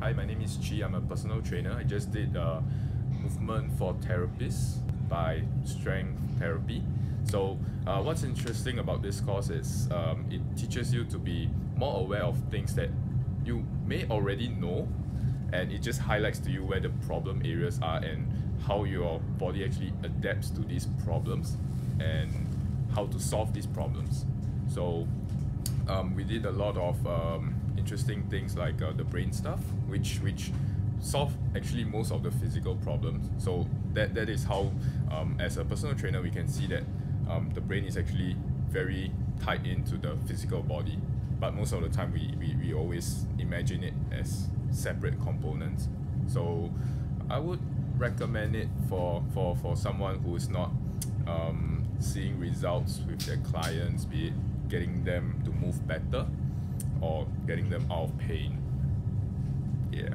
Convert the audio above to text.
Hi, my name is Chee. I'm a personal trainer. I just did a movement for therapists by strength therapy. So, uh, what's interesting about this course is um, it teaches you to be more aware of things that you may already know, and it just highlights to you where the problem areas are and how your body actually adapts to these problems and how to solve these problems. So, um, we did a lot of um, interesting things like uh, the brain stuff, which which solve actually most of the physical problems. So that that is how, um, as a personal trainer, we can see that um, the brain is actually very tied into the physical body. But most of the time, we, we, we always imagine it as separate components. So I would recommend it for, for, for someone who is not um, seeing results with their clients, be it getting them to move better or getting them out of pain. Yeah.